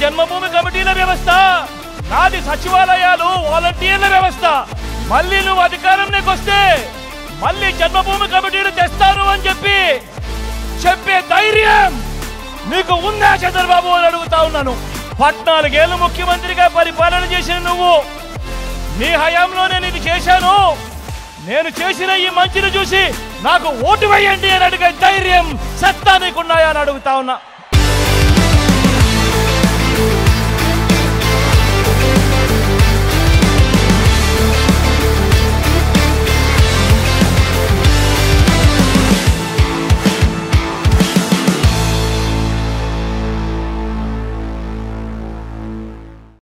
జన్మభూమి కమిటీల వ్యవస్థ నాది సచివాలయాలు వాలంటీర్ల వ్యవస్థ. మళ్ళీ నువ్వు అధికారం వస్తే మళ్ళీ జన్మభూమి కమిటీలు తెస్తారు అని చెప్పి చెప్పే ధైర్యం నీకు ఉందా చంద్రబాబు అని అడుగుతా ఉన్నాను. పద్నాలుగేళ్ళు ముఖ్యమంత్రిగా పరిపాలన చేసిన నువ్వు నీ హయాంలో నేను ఇది చేశాను. నేను చేసిన ఈ మంచిని చూసి నాకు ఓటు వేయండి అని అడిగే ధైర్యం సత్తా నీకున్నాయా అని అడుగుతా ఉన్నా.